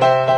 Bye.